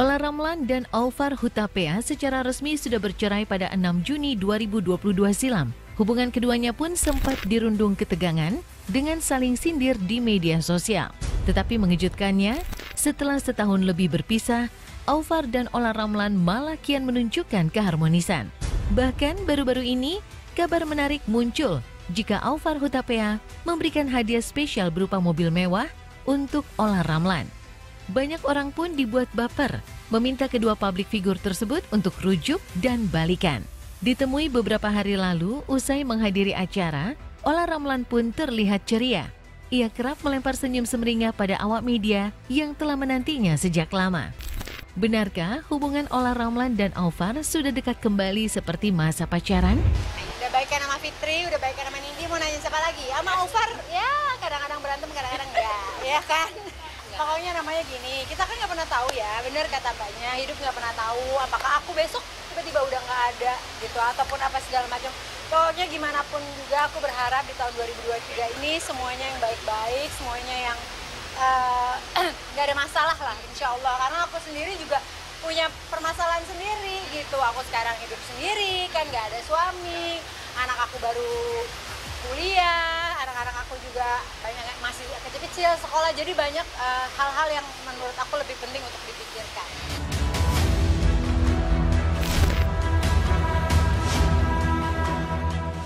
Ola Ramlan dan Alvar Hutapea secara resmi sudah bercerai pada 6 Juni 2022 silam. Hubungan keduanya pun sempat dirundung ketegangan dengan saling sindir di media sosial. Tetapi mengejutkannya, setelah setahun lebih berpisah, Alvar dan Ola Ramlan malah kian menunjukkan keharmonisan. Bahkan baru-baru ini, kabar menarik muncul jika Alvar Hutapea memberikan hadiah spesial berupa mobil mewah untuk Ola Ramlan. Banyak orang pun dibuat baper, meminta kedua publik figur tersebut untuk rujuk dan balikan. Ditemui beberapa hari lalu, usai menghadiri acara, Ola Ramlan pun terlihat ceria. Ia kerap melempar senyum semeringah pada awak media yang telah menantinya sejak lama. Benarkah hubungan Ola Ramlan dan Alvar sudah dekat kembali seperti masa pacaran? Udah baikan sama Fitri, udah baikan sama Nindi, mau nanya siapa lagi? Sama Alvar, ya kadang-kadang berantem, kadang-kadang enggak, ya kan? Pokoknya namanya gini, kita kan nggak pernah tahu ya, bener kata mbaknya, hidup nggak pernah tahu apakah aku besok tiba-tiba udah nggak ada gitu, ataupun apa segala macam. Pokoknya gimana pun juga aku berharap di tahun 2023 ini semuanya yang baik-baik, semuanya yang eh, nggak uh, ada masalah lah insya Allah. Karena aku sendiri juga punya permasalahan sendiri gitu, aku sekarang hidup sendiri, kan nggak ada suami, anak aku baru kuliah, anak-anak aku juga banyak masih kecil-kecil sekolah, jadi banyak eh, hal-hal uh, yang menurut aku lebih penting untuk dipikirkan.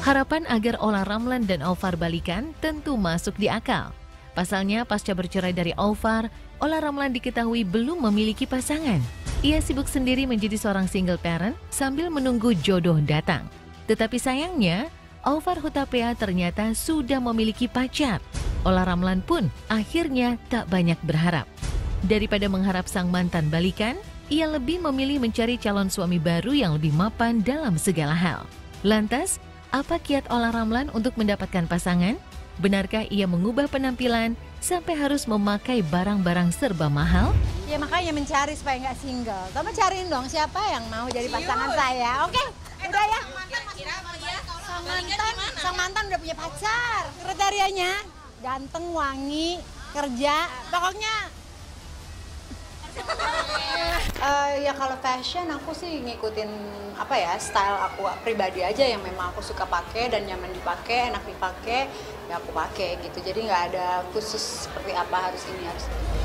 Harapan agar Ola Ramlan dan Alvar balikan tentu masuk di akal. Pasalnya pasca bercerai dari Alvar, Ola Ramlan diketahui belum memiliki pasangan. Ia sibuk sendiri menjadi seorang single parent sambil menunggu jodoh datang. Tetapi sayangnya, Alvar Hutapea ternyata sudah memiliki pacar. Ola Ramlan pun akhirnya tak banyak berharap. Daripada mengharap sang mantan balikan, ia lebih memilih mencari calon suami baru yang lebih mapan dalam segala hal. Lantas, apa kiat Ola Ramlan untuk mendapatkan pasangan? Benarkah ia mengubah penampilan sampai harus memakai barang-barang serba mahal? Ya makanya mencari supaya nggak single. Kamu cariin dong siapa yang mau jadi pasangan saya. Oke, okay? udah ya. Sang mantan, sang mantan udah punya pacar. Kriterianya ganteng, wangi, kerja. Pokoknya uh, ya kalau fashion aku sih ngikutin apa ya style aku pribadi aja yang memang aku suka pakai dan nyaman dipakai enak dipakai ya aku pakai gitu jadi nggak ada khusus seperti apa harus ini harus ini